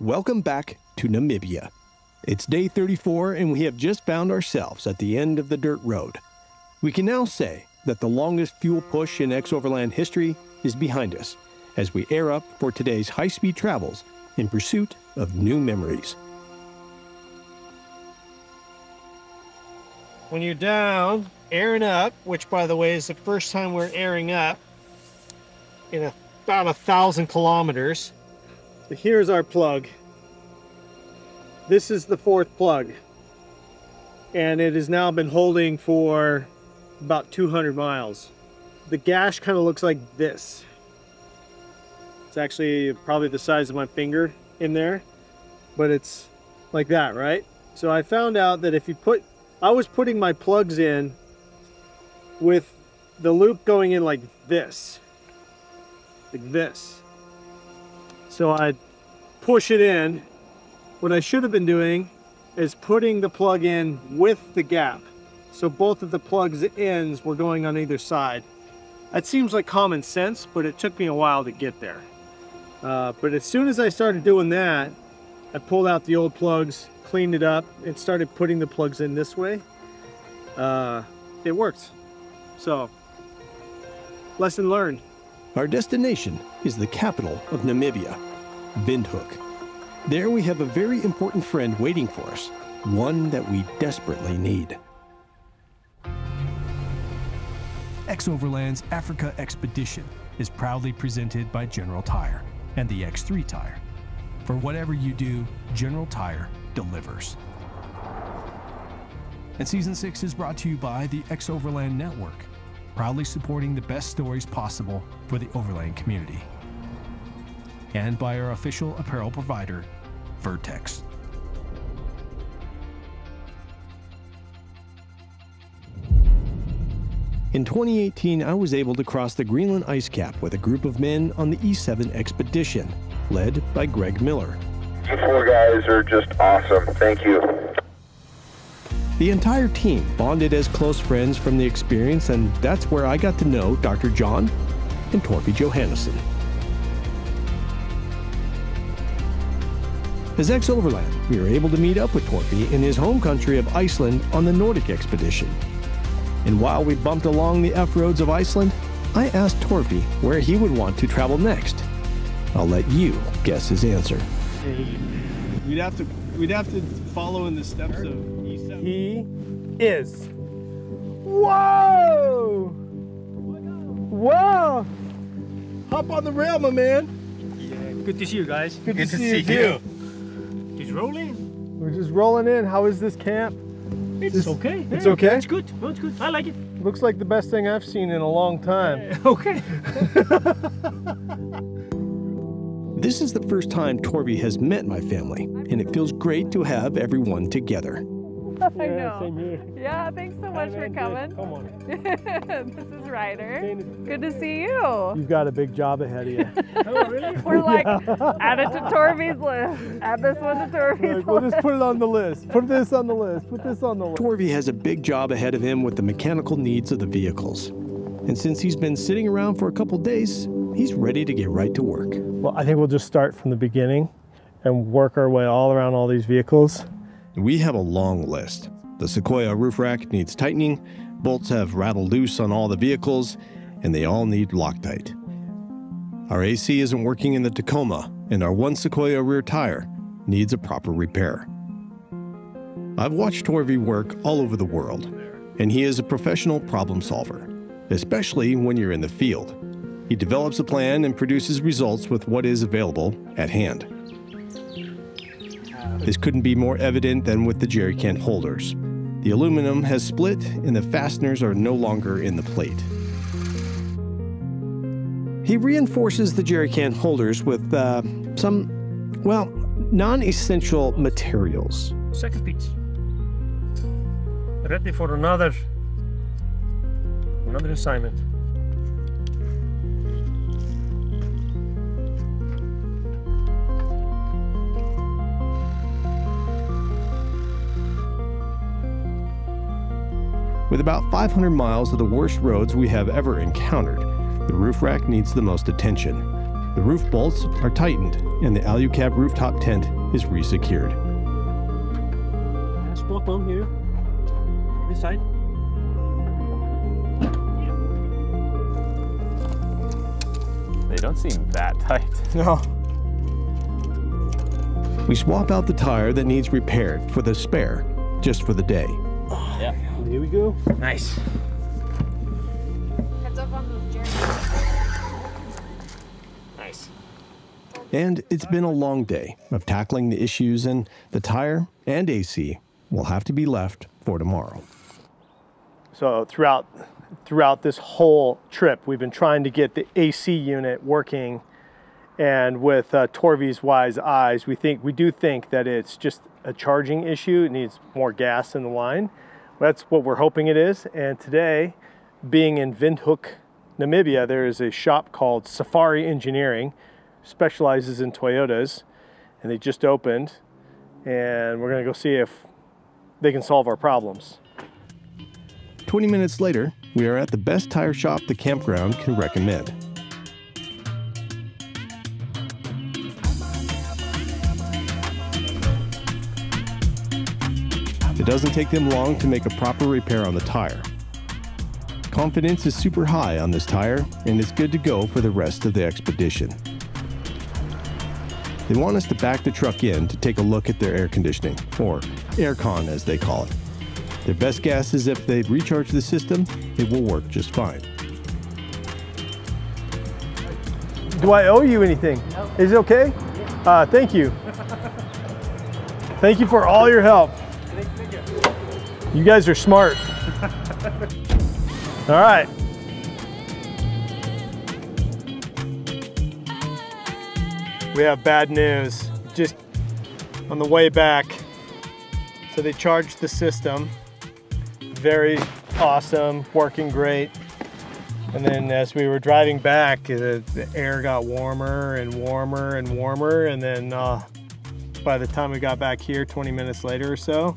Welcome back to Namibia. It's day 34, and we have just found ourselves at the end of the dirt road. We can now say that the longest fuel push in X Overland history is behind us as we air up for today's high speed travels in pursuit of new memories. When you're down, airing up, which by the way is the first time we're airing up in about a thousand kilometers. So here's our plug. This is the fourth plug. And it has now been holding for about 200 miles. The gash kind of looks like this. It's actually probably the size of my finger in there, but it's like that, right? So I found out that if you put, I was putting my plugs in with the loop going in like this, like this. So I push it in. What I should have been doing is putting the plug in with the gap. So both of the plugs ends were going on either side. That seems like common sense, but it took me a while to get there. Uh, but as soon as I started doing that, I pulled out the old plugs, cleaned it up, and started putting the plugs in this way. Uh, it works. So, lesson learned. Our destination is the capital of Namibia, Windhoek. There we have a very important friend waiting for us, one that we desperately need. X Overland's Africa Expedition is proudly presented by General Tire and the X3 tire. For whatever you do, General Tire delivers. And season six is brought to you by the X Overland Network, proudly supporting the best stories possible for the Overland community. And by our official apparel provider, Vertx. In 2018, I was able to cross the Greenland ice cap with a group of men on the E7 expedition, led by Greg Miller. You four guys are just awesome. Thank you. The entire team bonded as close friends from the experience, and that's where I got to know Dr. John and Torby Johannesson. As X Overland, we were able to meet up with Torby in his home country of Iceland on the Nordic expedition. And while we bumped along the F roads of Iceland, I asked Torby where he would want to travel next. I'll let you guess his answer. We'd have to we'd have to follow in the steps of E7. He is. Whoa! Whoa! Hop on the rail, my man. Yeah. Good to see you guys. Good, to, see, you. too. He's rolling. We're just rolling in. How is this camp? It's This- okay. it's Yeah, okay? It's good. No, it's good. I like it. Looks like the best thing I've seen in a long time. Okay. This is the first time Torby has met my family, and it feels great to have everyone together. I know. Same here. Yeah, thanks so much for coming. Come on. this is Ryder. Good to see you. You've got a big job ahead of you. oh, really? We're like, add it to Torby's list. Add this one to Torby's Like, we'll just put it on the list. Put this on the list. Put this on the list. Torby has a big job ahead of him with the mechanical needs of the vehicles. And since he's been sitting around for a couple days, he's ready to get right to work. Well, I think we'll just start from the beginning and work our way all around all these vehicles. We have a long list. The Sequoia roof rack needs tightening, bolts have rattled loose on all the vehicles, and they all need Loctite. Our AC isn't working in the Tacoma, and our one Sequoia rear tire needs a proper repair. I've watched Torvey work all over the world, and he is a professional problem solver, especially when you're in the field. He develops a plan and produces results with what is available at hand. This couldn't be more evident than with the jerry can holders. The aluminum has split and the fasteners are no longer in the plate. He reinforces the jerry can holders with uh, some, well, non essential materials. Second piece. Ready for another another assignment. With about 500 miles of the worst roads we have ever encountered, the roof rack needs the most attention. The roof bolts are tightened and the Alu-Cab rooftop tent is resecured. Let's walk on here. This side. They don't seem that tight. No. We swap out the tire that needs repaired for the spare, just for the day. Here we go. Nice. Heads up on those journeys. Nice. And it's been a long day of tackling the issues, and the tire and AC will have to be left for tomorrow. So throughout throughout this whole trip, we've been trying to get the AC unit working, and with uh, Torvi's wise eyes, we think we do think that it's just a charging issue. It needs more gas in the line. That's what we're hoping it is. And today, being in Windhoek, Namibia, there is a shop called Safari Engineering, specializes in Toyotas, and they just opened, and we're gonna go see if they can solve our problems. 20 minutes later, we are at the best tire shop the campground can recommend. It doesn't take them long to make a proper repair on the tire. Confidence is super high on this tire, and it's good to go for the rest of the expedition. They want us to back the truck in to take a look at their air conditioning, or aircon as they call it. Their best guess is if they recharge the system, it will work just fine. Do I owe you anything? No. Is it okay? Uh, thank you. thank you for all your help. You guys are smart. all right. We have bad news. Just on the way back. So they charged the system. Very awesome, working great. And then as we were driving back, the, the air got warmer and warmer and warmer. And then uh, by the time we got back here, 20 minutes later or so,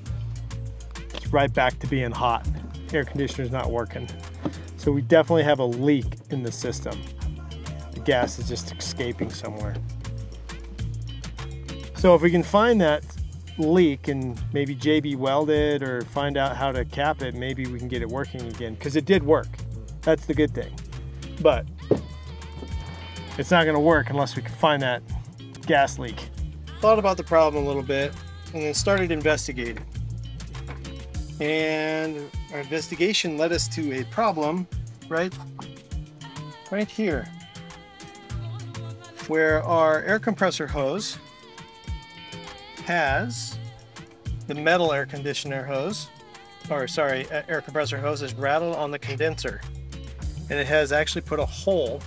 right back to being hot. Air conditioner's not working. So we definitely have a leak in the system. The gas is just escaping somewhere. So if we can find that leak and maybe JB weld it or find out how to cap it, maybe we can get it working again because it did work. That's the good thing. But it's not gonna work unless we can find that gas leak. Thought about the problem a little bit and then started investigating. And our investigation led us to a problem right, right here. Where our air compressor hose has the metal air conditioner hose, or sorry, air compressor hose is rattled on the condenser, and it has actually put a hole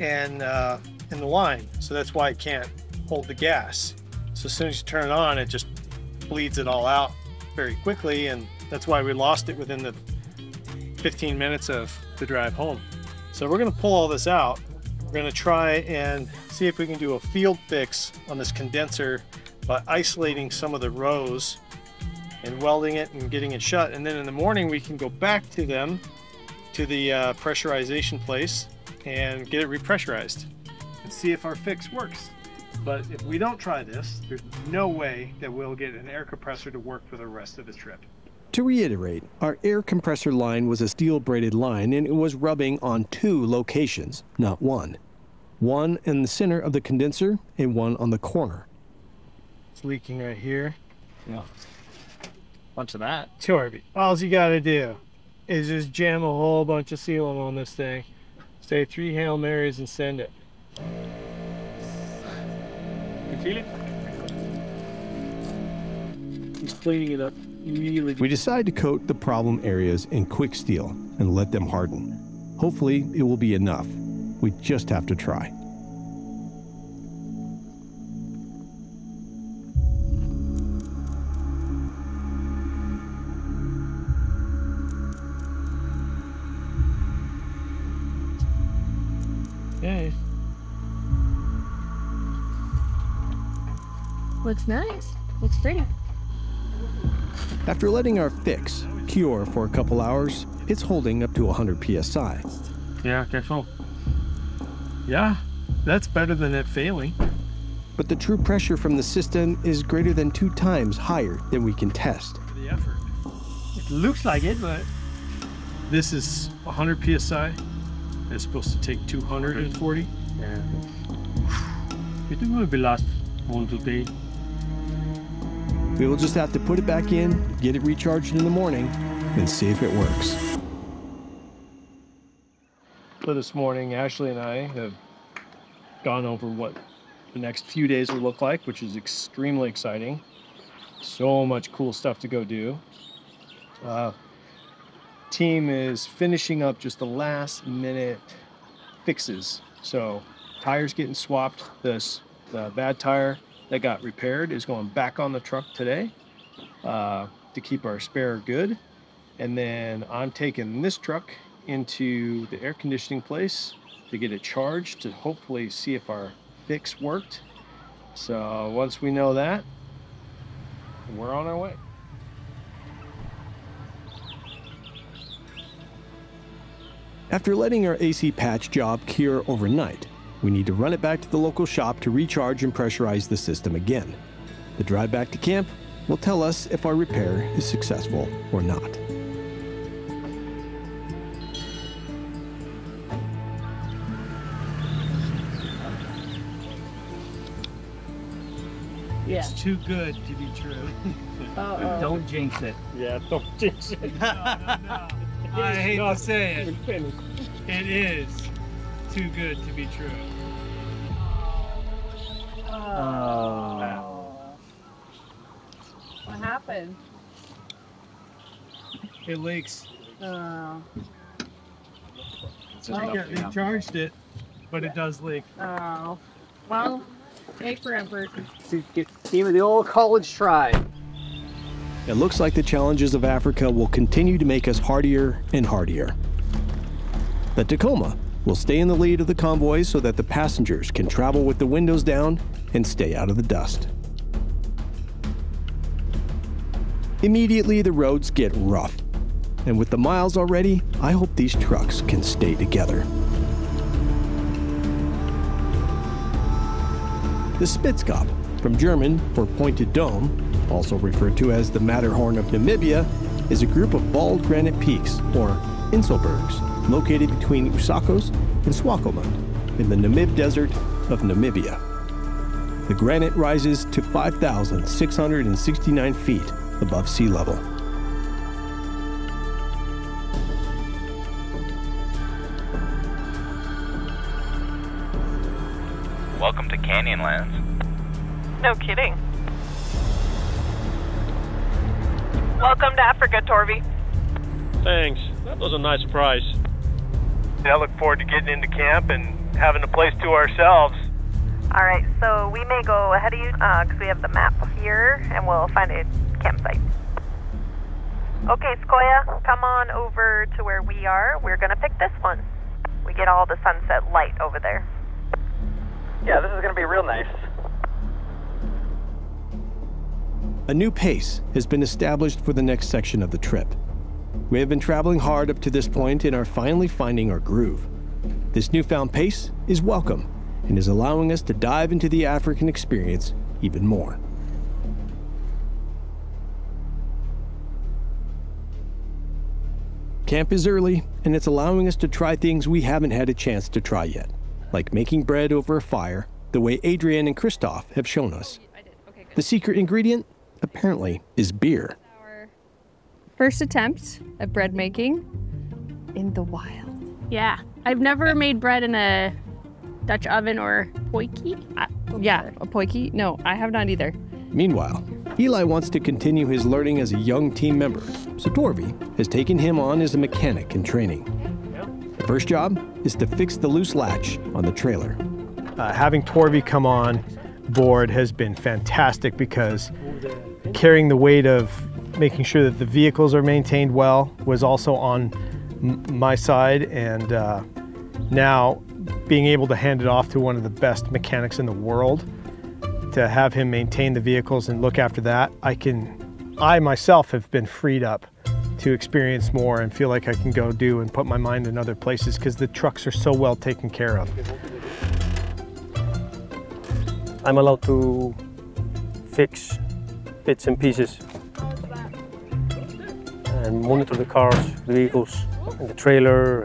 in uh, in the line, so that's why it can't hold the gas. So as soon as you turn it on, it just bleeds it all out very quickly, and that's why we lost it within the 15 minutes of the drive home. So we're gonna pull all this out. We're gonna try and see if we can do a field fix on this condenser by isolating some of the rows and welding it and getting it shut. And then in the morning, we can go back to them, to the uh, pressurization place and get it repressurized and see if our fix works. But if we don't try this, there's no way that we'll get an air compressor to work for the rest of the trip. To reiterate, our air compressor line was a steel braided line and it was rubbing on two locations, not one. One in the center of the condenser and one on the corner. It's leaking right here. Yeah. Bunch of that. Torby, all you gotta do is just jam a whole bunch of sealant on this thing. Say three Hail Marys and send it. You feel it? He's cleaning it up really We decide to coat the problem areas in quick steel and let them harden. Hopefully, it will be enough. We just have to try. Looks nice. Looks pretty. After letting our fix cure for a couple hours, it's holding up to 100 psi. Yeah, careful. Yeah, That's better than it failing. But the true pressure from the system is greater than two times higher than we can test. The effort. It looks like it, but this is 100 psi. It's supposed to take 240. Yeah. It will be last one to day. We will just have to put it back in, get it recharged in the morning, and see if it works. So this morning, Ashley and I have gone over what the next few days will look like, which is extremely exciting. So much cool stuff to go do. Uh, team is finishing up just the last minute fixes. So tires getting swapped. This bad tire that got repaired is going back on the truck today uh, to keep our spare good. And then I'm taking this truck into the air conditioning place to get it charged to hopefully see if our fix worked. So once we know that, we're on our way. After letting our AC patch job cure overnight, we need to run it back to the local shop to recharge and pressurize the system again. The drive back to camp will tell us if our repair is successful or not. Yeah. It's too good to be true. Uh-oh. Don't jinx it. Yeah, don't jinx it. I hate to say it. It is too good to be true. It leaks. Oh. Yeah, they charged it, but it does leak. Oh. Well, take forever. Give it the old college try. It looks like the challenges of Africa will continue to make us hardier and hardier. The Tacoma will stay in the lead of the convoys so that the passengers can travel with the windows down and stay out of the dust. Immediately, the roads get rough. And with the miles already, I hope these trucks can stay together. The Spitzkoppe, from German for pointed dome, also referred to as the Matterhorn of Namibia, is a group of bald granite peaks, or Inselbergs, located between Usakos and Swakopmund in the Namib Desert of Namibia. The granite rises to 5,669 feet above sea level. Welcome to Canyonlands. No kidding. Welcome to Africa, Torvi. Thanks. That was a nice surprise. I look forward to getting into camp and having a place to ourselves. All right, so we may go ahead of you uh, because we have the map here, and we'll find a campsite. Okay, Sequoia, come on over to where we are. We're gonna pick this one. We get all the sunset light over there. Yeah, this is gonna be real nice. A new pace has been established for the next section of the trip. We have been traveling hard up to this point and are finally finding our groove. This newfound pace is welcome and is allowing us to dive into the African experience even more. Camp is early, and it's allowing us to try things we haven't had a chance to try yet, like making bread over a fire, the way Adrian and Christoph have shown us. The secret ingredient, apparently, is beer. First attempt at bread making in the wild. Yeah, I've never made bread in a Dutch oven or potjie. I, yeah, a potjie? No, I have not either. Meanwhile, Eli wants to continue his learning as a young team member, so Torvi has taken him on as a mechanic in training. The first job is to fix the loose latch on the trailer. Uh, having Torvi come on board has been fantastic because carrying the weight of making sure that the vehicles are maintained well was also on my side, and uh, now being able to hand it off to one of the best mechanics in the world to have him maintain the vehicles and look after that, I can, I myself have been freed up to experience more and feel like I can go do and put my mind in other places because the trucks are so well taken care of. I'm allowed to fix bits and pieces and monitor the cars, the vehicles, and the trailer.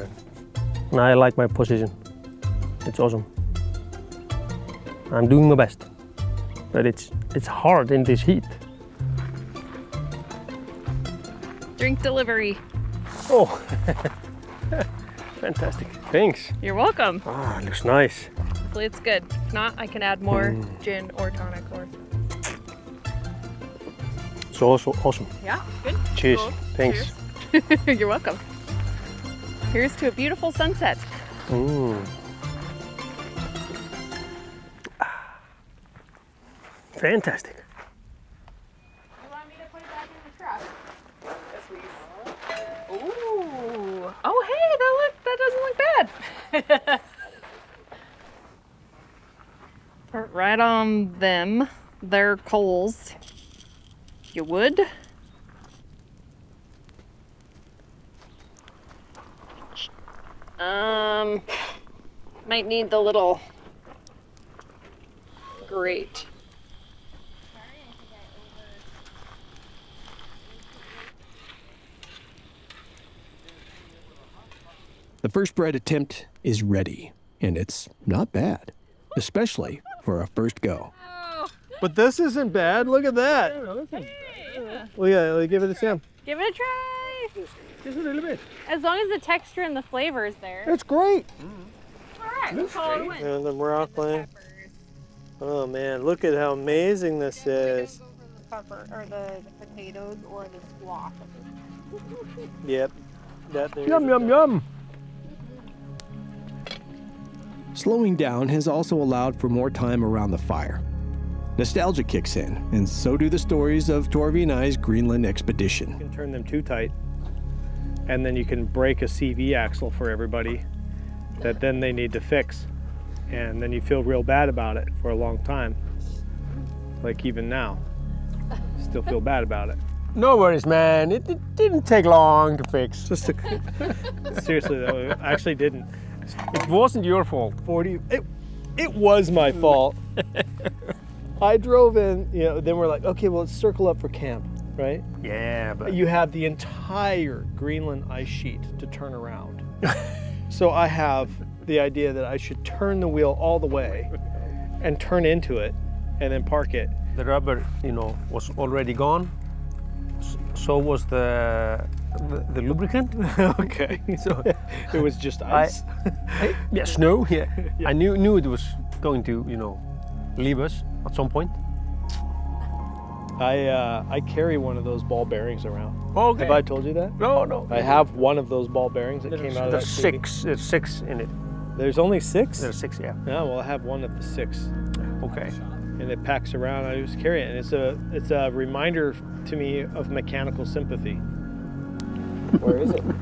And, I like my position. It's awesome. I'm doing my best, but it's it's hard in this heat. Drink delivery. Oh, fantastic! Thanks. You're welcome. Ah, looks nice. Hopefully it's good. If not, I can add more Mm. gin or tonic or. It's also awesome. Yeah, good. Cheers. Cool. Thanks. Cheers. You're welcome. Here's to a beautiful sunset. Mm. Fantastic. Ooh. Oh, hey, that doesn't look bad. Put right on them, their coals. You would. Um, might need the little grate. The first bread attempt is ready, and it's not bad, especially for a first go. Oh. But this isn't bad. Look at that. Look at it. Give it a Sam. Give it a try. Just a little bit. As long as the texture and the flavor is there. It's great. Mm-hmm. All right, we'll call it a win. And the broccoli. Oh man, look at how amazing this is. Pepper or the, the potatoes or the squash. Yep. That there. Yum yum yum. Slowing down has also allowed for more time around the fire. Nostalgia kicks in, and so do the stories of Torvi and I's Greenland expedition. You can turn them too tight, and then you can break a CV axle for everybody that then they need to fix, and then you feel real bad about it for a long time. Like even now, still feel bad about it. No worries, man. It, it didn't take long to fix. Just to, seriously though, it actually didn't. It wasn't your fault. 40 it, it was my fault i drove in you know then we're like okay well let's circle up for camp right Yeah, but you have the entire greenland ice sheet to turn around so i have the idea that i should turn the wheel all the way and turn into it and then park it the rubber, you know, was already gone. So was the the, the lubricant. okay so it was just I- ice I- yeah, snow. Yeah. I knew knew it was going to, you know, leave us at some point. i uh, i carry one of those ball bearings around Okay. have i told you that No, no. i have one of those ball bearings that There's, came out of there's that CV. six. There's six in it. there's only six There's six. Yeah. Yeah, well, I have one of the six, Okay. and it packs around. I just carry it, and it's a it's a reminder to me of mechanical sympathy. Where is it?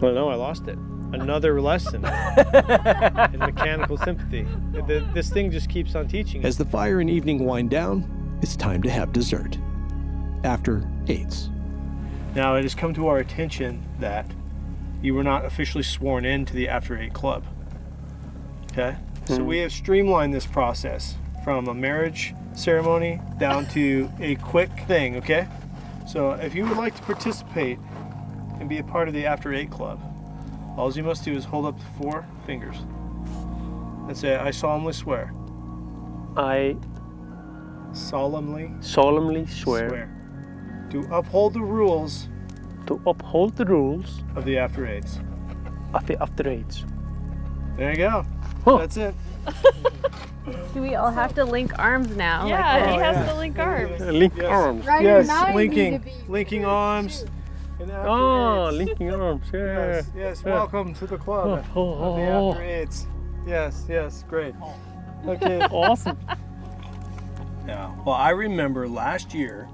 Well, no, I lost it. Another lesson in mechanical sympathy. The- This thing just keeps on teaching. As the fire and evening wind down, it's time to have dessert. After eights. Now, it has come to our attention that you were not officially sworn in to the After Eight Club. Okay? So hmm. we have streamlined this process from a marriage ceremony down to a quick thing, okay? So if you would like to participate and be a part of the After Eight Club, all you must do is hold up the four fingers and say, I solemnly swear. I Solemnly solemnly swear, swear to uphold the rules to uphold the rules of the After Eights. of the after eights. There you go. Huh. That's it. Do we all have to link arms now? Yeah, like he this? has to link arms. Link Yes. arms. yes, linking, linking arms. And After Oh, Eights. linking arms. Yeah. Yes, yes. Yeah. Welcome to the club Oh, of oh, the oh. After Eights. Yes, yes, great. Okay. Awesome. Yeah. Well, I remember last year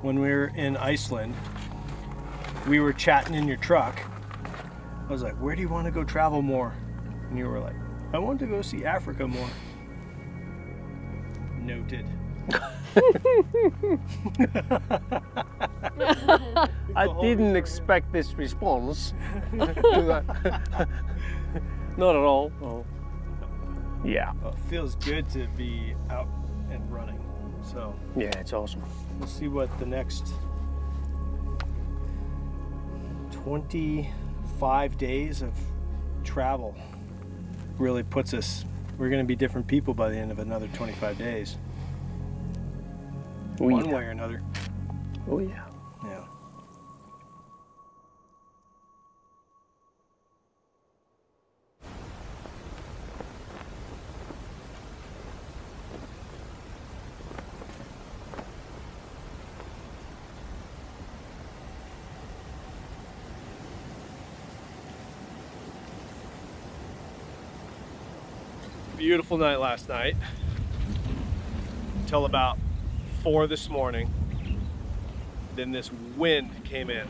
when we were in Iceland, we were chatting in your truck. I was like, "Where do you want to go travel more?" And you were like, "I want to go see Africa more." Noted. I didn't expect this response. Not at all. Oh. Yeah. Well, it feels good to be out and running. So Yeah, it's awesome. we'll see what the next 25 days of travel really puts us. We're going to be different people by the end of another 25 days. Oh, One yeah. way or another. Oh yeah. Yeah. Beautiful night last night. Until about four this morning. Then this wind came in.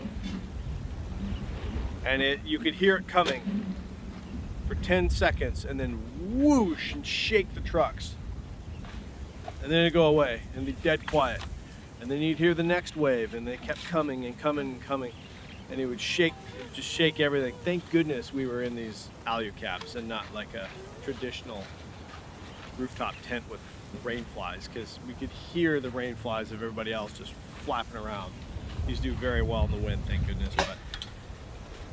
And it you could hear it coming for 10 seconds and then whoosh and shake the trucks. And then it'd go away and be dead quiet. And then you'd hear the next wave and they kept coming and coming and coming. And it would shake just shake everything. Thank goodness we were in these Alu-Cabs and not like a traditional rooftop tent with rain flies because we could hear the rain flies of everybody else just flapping around. These do very well in the wind, thank goodness. But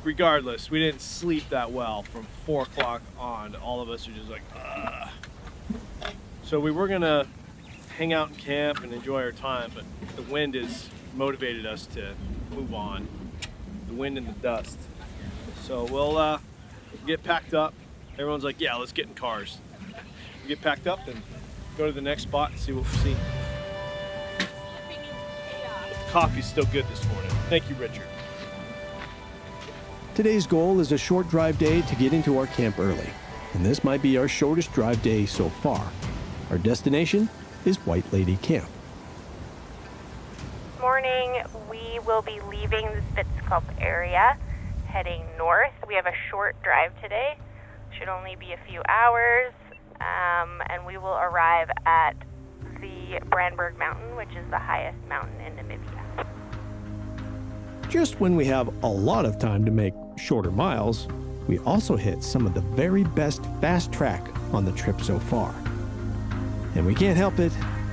regardless, we didn't sleep that well from four o'clock on. All of us are just like, Ugh. so we were gonna hang out in camp and enjoy our time, but the wind has motivated us to move on. The wind and the dust. So we'll uh, get packed up. Everyone's like, yeah, let's get in cars. We get packed up and go to the next spot and see what we see. Coffee's still good this morning. Thank you, Richard. Today's goal is a short drive day to get into our camp early, and this might be our shortest drive day so far. Our destination is White Lady Camp. Morning, we will be leaving the Spitzkoppe area, heading north. We have a short drive today, should only be a few hours, um, and we will arrive at the Brandberg Mountain, which is the highest mountain in Namibia. Just when we have a lot of time to make shorter miles, we also hit some of the very best fast track on the trip so far. And we can't help it,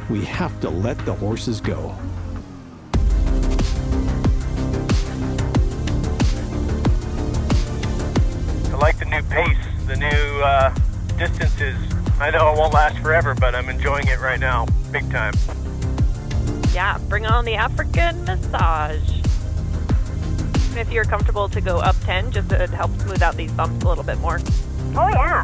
we have to let the horses go. I like the new pace, the new uh, distances. I know it won't last forever, but I'm enjoying it right now, big time. Yeah, bring on the African massage. If you're comfortable to go up 10, just to help smooth out these bumps a little bit more. Oh, yeah.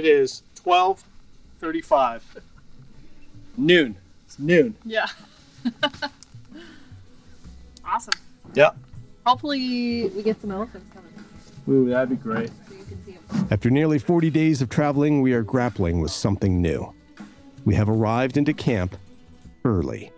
It is 12:35. Noon. It's noon. Yeah. awesome. Yep. Hopefully we get some elephants coming. Ooh, that'd be great. So you can see. After nearly 40 days of traveling, we are grappling with something new. We have arrived into camp early.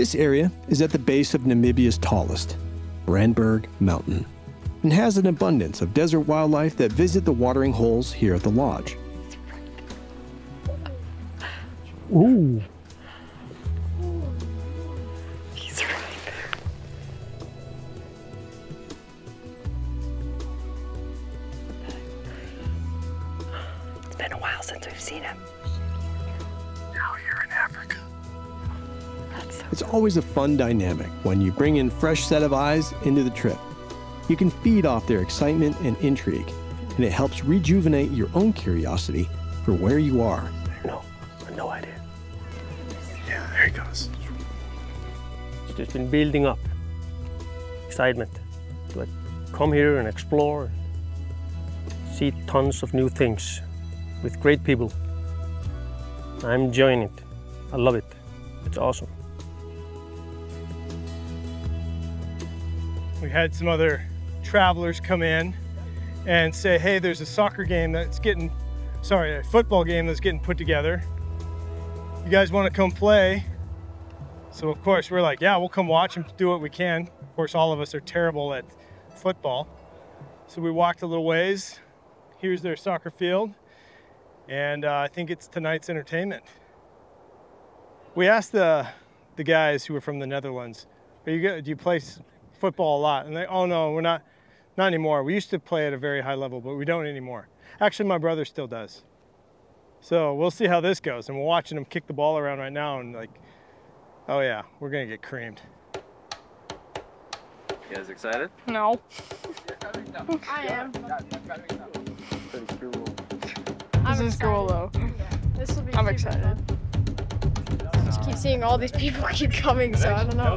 This area is at the base of Namibia's tallest, Brandberg Mountain, and has an abundance of desert wildlife that visit the watering holes here at the lodge. Ooh. Always a fun dynamic when you bring in fresh set of eyes into the trip. You can feed off their excitement and intrigue, and it helps rejuvenate your own curiosity for where you are. No, no idea. Yeah, there he goes. It's just been building up. Excitement. Like come here and explore, see tons of new things with great people. I'm enjoying it. I love it. It's awesome. We had some other travelers come in and say, hey, there's a soccer game that's getting, sorry, a football game that's getting put together. You guys want to come play? So of course we're like, yeah, we'll come watch and do what we can. Of course, all of us are terrible at football. So we walked a little ways. Here's their soccer field. And uh, I think it's tonight's entertainment. We asked the, the guys who were from the Netherlands, are you do you play football a lot? And they, oh no, we're not, not anymore. We used to play at a very high level, but we don't anymore. Actually, my brother still does. So we'll see how this goes. And we're watching him kick the ball around right now and like, oh yeah, we're gonna get creamed. You guys excited? No. I am. This is cool though. This will be I'm excited. Just keep seeing all these people keep coming, so I don't know.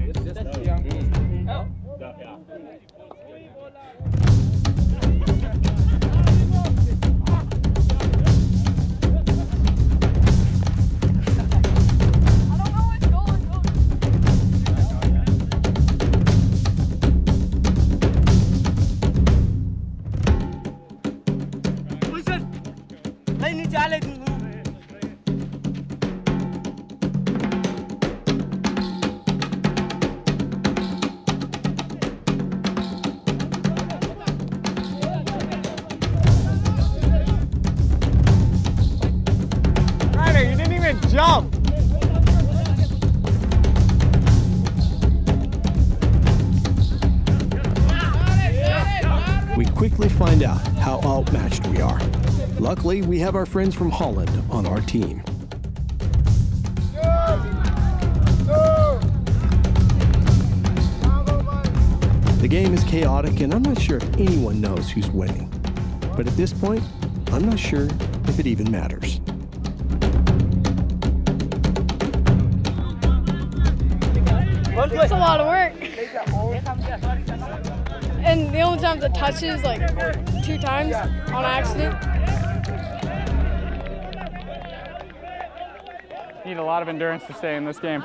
quickly find out how outmatched we are. Luckily, we have our friends from Holland on our team. The game is chaotic, and I'm not sure if anyone knows who's winning. But at this point, I'm not sure if it even matters. It's a lot of work. And the only times it touches like two times on accident. Need a lot of endurance to stay in this game.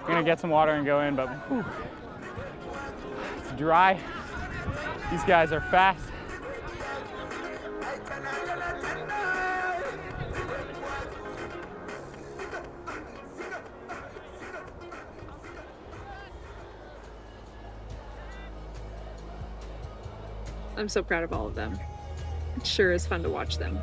I'm gonna get some water and go in, but whew, it's dry. These guys are fast. I'm so proud of all of them. It sure is fun to watch them.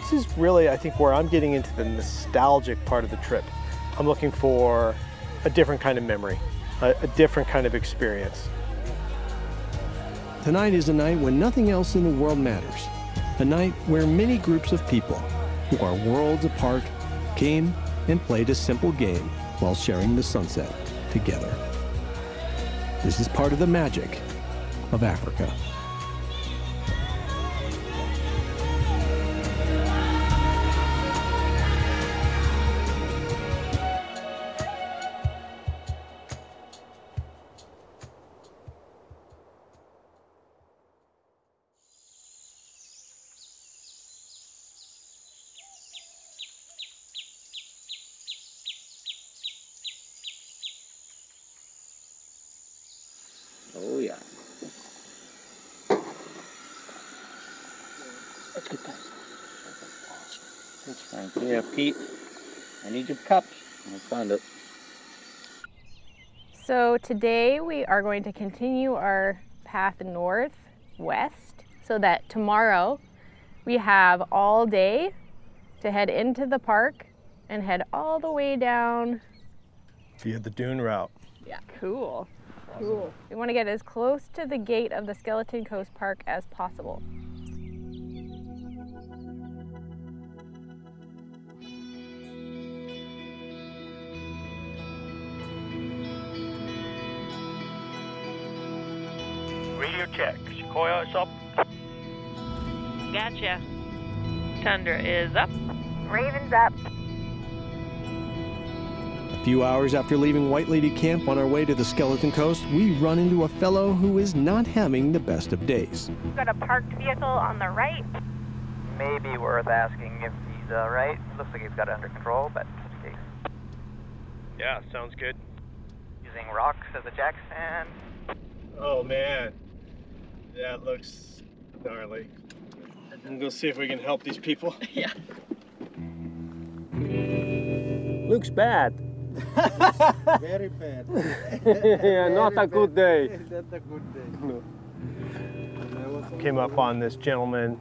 This is really, I think, where I'm getting into the nostalgic part of the trip. I'm looking for a different kind of memory, a, a different kind of experience. Tonight is a night when nothing else in the world matters. A night where many groups of people who are worlds apart came and played a simple game while sharing the sunset together. This is part of the magic of Africa. So today we are going to continue our path northwest so that tomorrow we have all day to head into the park and head all the way down. Via the dune route. Yeah. Cool. Cool. We want to get as close to the gate of the Skeleton Coast Park as possible. Check. Is up. Gotcha. Tundra is up. Raven's up. A few hours after leaving White Lady Camp on our way to the Skeleton Coast, we run into a fellow who is not having the best of days. We've got a parked vehicle on the right. Maybe worth asking if he's uh, alright. Looks like he's got it under control, but just in case. Yeah, sounds good. Using rocks as a jack stand. Oh man, that looks gnarly. I'm gonna see if we can help these people. Yeah. Looks bad. Very bad. yeah, not a good day. Not a good day. Came up on this gentleman,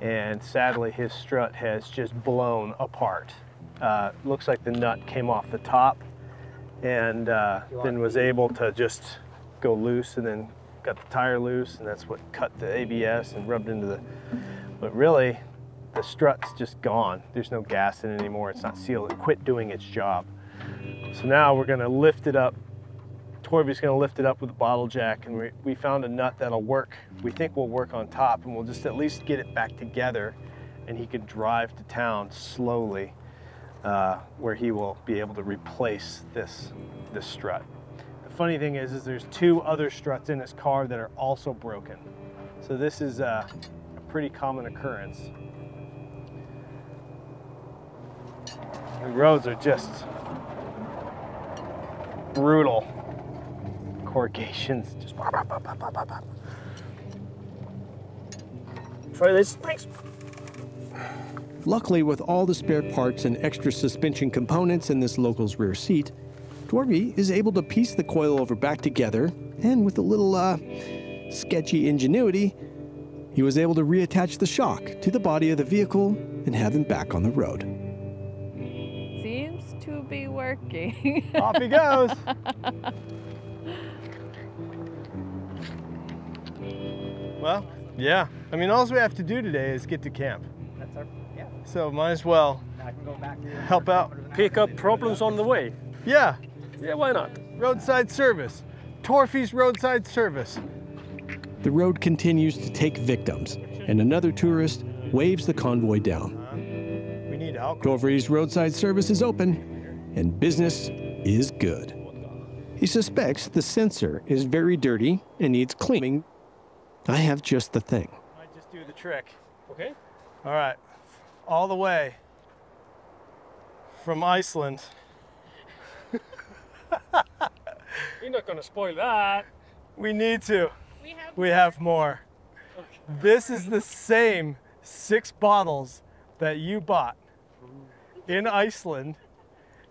and sadly his strut has just blown apart. Uh, looks like the nut came off the top, and uh, then was able to just go loose, and then got the tire loose, and that's what cut the ABS and rubbed into the. But really, the strut's just gone. There's no gas in it anymore. It's not sealed. It quit doing its job. So now we're gonna lift it up. Torby's gonna lift it up with a bottle jack and we, we found a nut that'll work. We think will work on top and we'll just at least get it back together and he can drive to town slowly uh, where he will be able to replace this, this strut. The funny thing is, is there's two other struts in his car that are also broken. So this is uh, a pretty common occurrence. The roads are just brutal. Corrugations, just. Try this. Thanks. Luckily, with all the spare parts and extra suspension components in this local's rear seat, Dwarby is able to piece the coilover back together, and with a little, uh, sketchy ingenuity, he was able to reattach the shock to the body of the vehicle and have him back on the road. Seems to be working. Off he goes. Well, yeah. I mean, all we have to do today is get to camp. That's our, yeah. So might as well I can go back help out. Pick up problems on the way. Yeah, Yeah, why not? roadside service. Torfy's roadside service. The road continues to take victims, and another tourist waves the convoy down. We need alcohol. Torfy's roadside service is open, and business is good. He suspects the sensor is very dirty and needs cleaning. I have just the thing. Might just do the trick. Okay. All right, all the way from Iceland. You're not gonna spoil that. We need to. We have, more. This is the same six bottles that you bought in Iceland,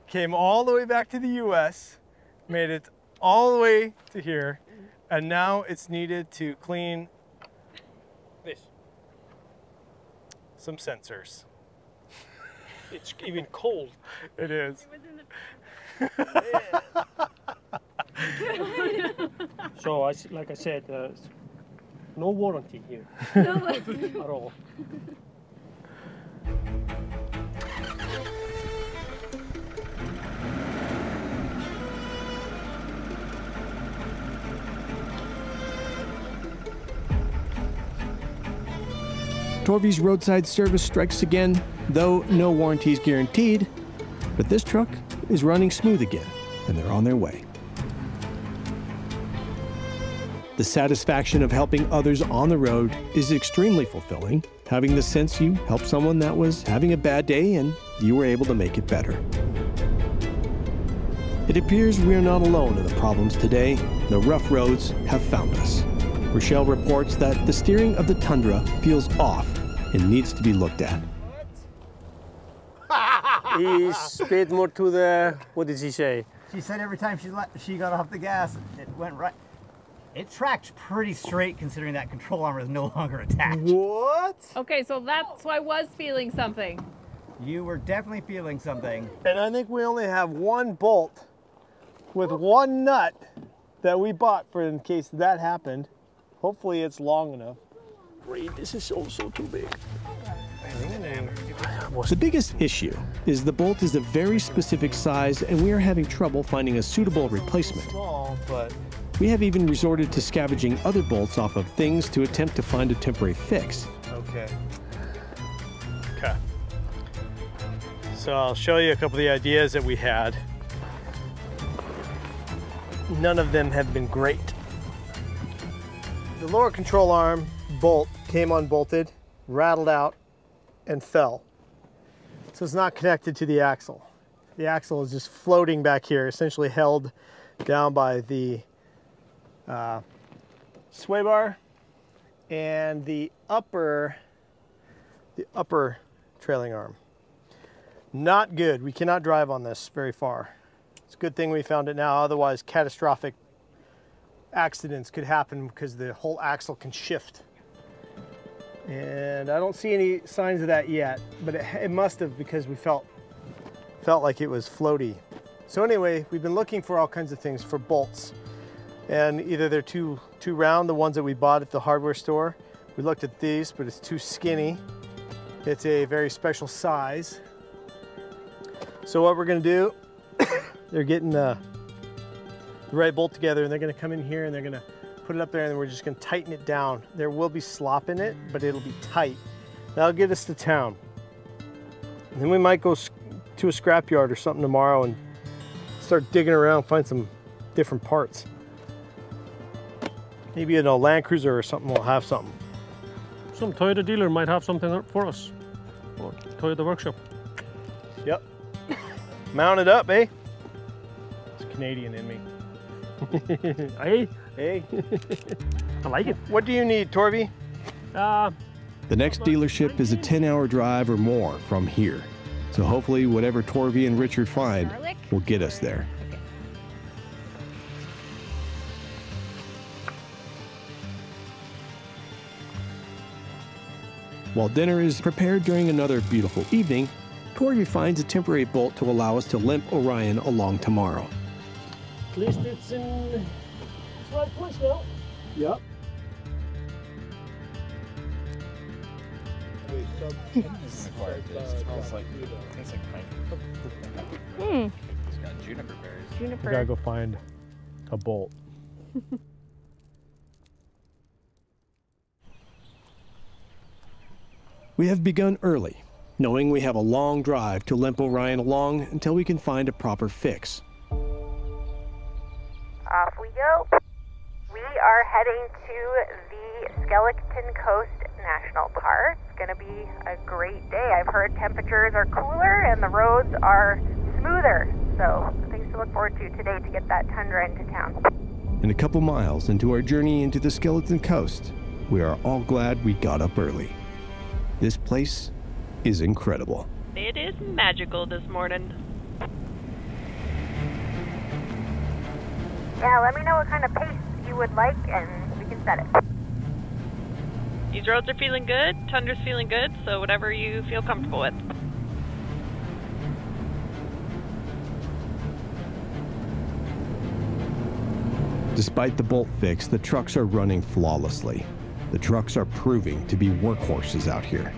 came all the way back to the US, made it all the way to here, and now it's needed to clean This. some sensors. It's even cold. It is. So, I, s- like I said, uh, no warranty here at all. Torvy's roadside service strikes again, though no warranties guaranteed. But this truck is running smooth again, and they're on their way. The satisfaction of helping others on the road is extremely fulfilling, having the sense you helped someone that was having a bad day and you were able to make it better. It appears we are not alone in the problems today. The rough roads have found us. Rochelle reports that the steering of the Tundra feels off and needs to be looked at. He spit more to the, what did she say? She said every time she let, she got off the gas, it went right. It tracked pretty straight considering that control arm is no longer attached. What? Okay, so that's why I was feeling something. You were definitely feeling something. And I think we only have one bolt with one nut that we bought for in case that happened. Hopefully it's long enough. Great, this is also too big. The biggest issue is the bolt is a very specific size and we are having trouble finding a suitable replacement. We have even resorted to scavenging other bolts off of things to attempt to find a temporary fix. Okay. Okay. So I'll show you a couple of the ideas that we had. None of them have been great. The lower control arm bolt came unbolted, rattled out, and fell. So it's not connected to the axle. The axle is just floating back here, essentially held down by the uh, sway bar and the upper the upper trailing arm. Not good. We cannot drive on this very far. It's a good thing we found it now, otherwise catastrophic accidents could happen because the whole axle can shift. And I don't see any signs of that yet, but it, it must have because we felt felt like it was floaty. So anyway, we've been looking for all kinds of things for bolts. And either they're too too round, the ones that we bought at the hardware store. We looked at these, but it's too skinny. It's a very special size. So what we're gonna do, they're getting the, the right bolt together and they're gonna come in here and they're gonna put it up there and then we're just gonna tighten it down. There will be slop in it, but it'll be tight. That'll get us to town. And then we might go to a scrapyard or something tomorrow and start digging around, find some different parts. Maybe in a Land Cruiser or something will have something. Some Toyota dealer might have something for us. Or Toyota workshop. Yep. Mount it up, eh? It's Canadian in me. Hey. Hey. I like it. What do you need, Torby? Uh, the next dealership is a 10 hour drive or more from here. So hopefully whatever Torvey and Richard find will get us there. While dinner is prepared during another beautiful evening, Torvey finds a temporary bolt to allow us to limp Orion along tomorrow. At least it's in its right place now. Yep. smells like tastes like pine. Hmm. It's got juniper berries. Juniper. We gotta go find a bolt. we have begun early, knowing we have a long drive to limp Orion along until we can find a proper fix. Are heading to the Skeleton Coast National Park. It's going to be a great day. I've heard temperatures are cooler and the roads are smoother. So, things to look forward to today to get that tundra into town. And a couple miles into our journey into the Skeleton Coast, we are all glad we got up early. This place is incredible. It is magical this morning. Yeah, let me know what kind of pace you would like and we can set it. These roads are feeling good, Tundra's feeling good, so whatever you feel comfortable with. Despite the bolt fix, the trucks are running flawlessly. The trucks are proving to be workhorses out here.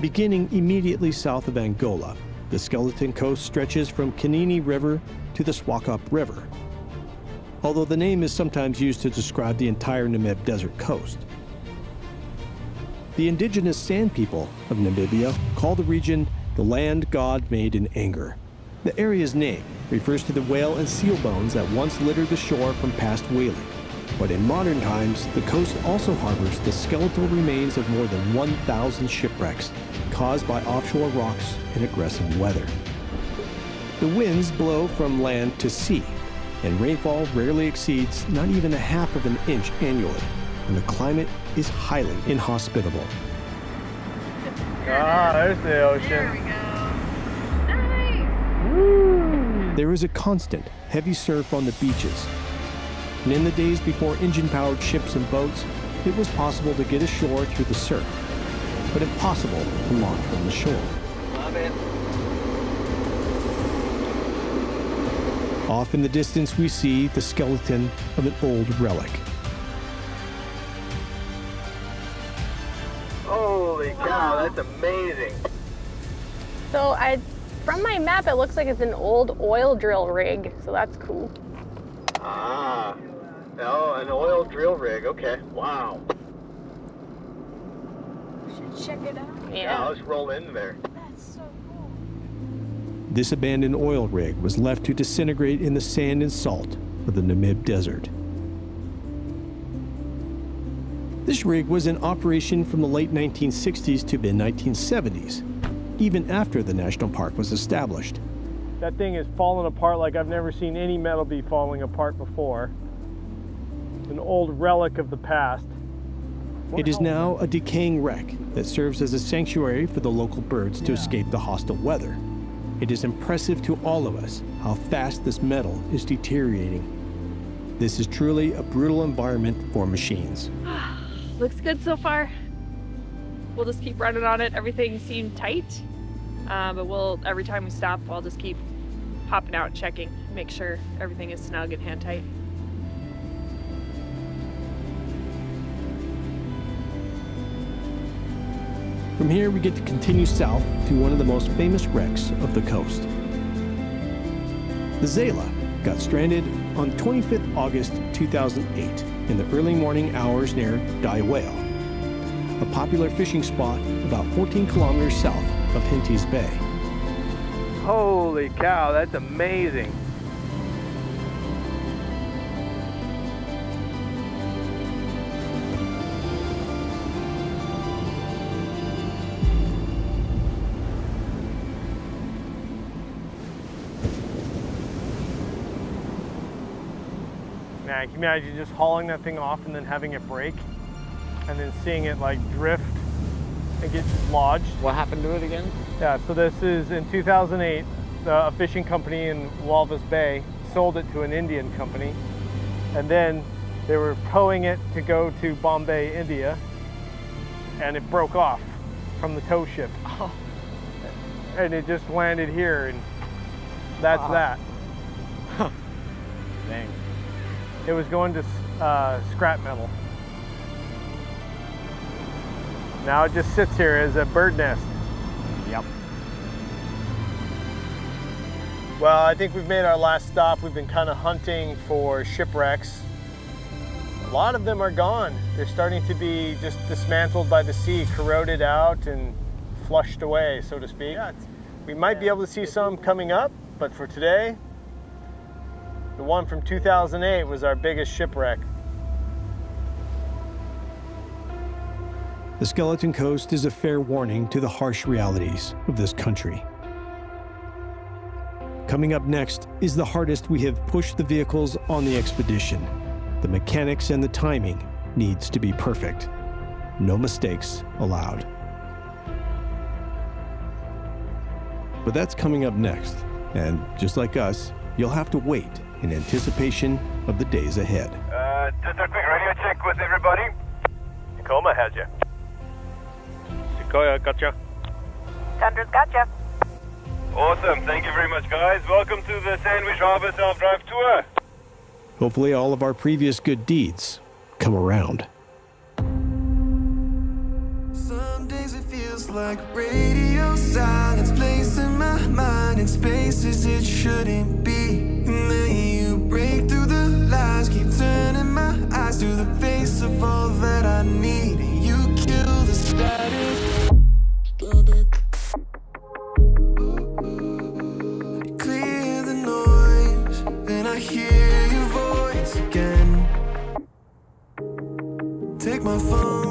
Beginning immediately south of Angola, the Skeleton Coast stretches from Kunene River to the Swakop River, although the name is sometimes used to describe the entire Namib Desert coast. The indigenous San people of Namibia call the region the land God made in anger. The area's name refers to the whale and seal bones that once littered the shore from past whaling. But in modern times, the coast also harbors the skeletal remains of more than 1,000 shipwrecks caused by offshore rocks and aggressive weather. The winds blow from land to sea, and rainfall rarely exceeds not even a half of an inch annually, and the climate is highly inhospitable. Ah, there's the ocean. There we go. There is a constant, heavy surf on the beaches. And in the days before engine-powered ships and boats, it was possible to get ashore through the surf, but impossible to launch from the shore. Love it. Off in the distance, we see the skeleton of an old relic. Holy cow, that's amazing. So I, from my map, it looks like it's an old oil drill rig. So that's cool. Ah. Oh, an oil drill rig. Okay. Wow. Should check it out. Yeah, let's roll in there. That's so cool. This abandoned oil rig was left to disintegrate in the sand and salt of the Namib Desert. This rig was in operation from the late 1960s to mid 1970s, even after the national park was established. That thing is falling apart like I've never seen any metal be falling apart before. An old relic of the past. It is now a decaying wreck that serves as a sanctuary for the local birds to escape the hostile weather. It is impressive to all of us how fast this metal is deteriorating. This is truly a brutal environment for machines. Looks good so far. We'll just keep running on it. Everything seemed tight, uh, but we'll every time we stop, I'll just keep popping out, checking, make sure everything is snug and hand tight. From here, we get to continue south to one of the most famous wrecks of the coast. The Zeila got stranded on 25th August 2008 in the early morning hours near Die Walle, a popular fishing spot about 14 kilometers south of Henties Bay. Holy cow, that's amazing. You imagine just hauling that thing off and then having it break? And then seeing it like drift and get lodged. What happened to it again? Yeah, so this is in 2008, uh, a fishing company in Walvis Bay sold it to an Indian company. And then they were towing it to go to Bombay, India, and it broke off from the tow ship. And it just landed here, and that's Wow. that. Dang. It was going to uh, scrap metal. Now it just sits here as a bird nest. Yep. Well, I think we've made our last stop. We've been kind of hunting for shipwrecks. A lot of them are gone. They're starting to be just dismantled by the sea, corroded out and flushed away, so to speak. Yeah, We might be able to see some coming up, but for today, the one from 2008 was our biggest shipwreck. The Skeleton Coast is a fair warning to the harsh realities of this country. Coming up next is the hardest we have pushed the vehicles on the expedition. The mechanics and the timing needs to be perfect. No mistakes allowed. But that's coming up next, and just like us, you'll have to wait in anticipation of the days ahead. Uh, just a quick radio check with everybody. Tacoma has you. Sequoia, gotcha. Tundra's gotcha. Awesome. Thank you very much, guys. Welcome to the Sandwich Harbor Self Drive Tour. Hopefully, all of our previous good deeds come around. Some days it feels like radio silence, placing my mind in spaces it shouldn't be. Break through the lies, keep turning my eyes to the face of all that I need. And you kill the static. Clear the noise, and I hear your voice again. Take my phone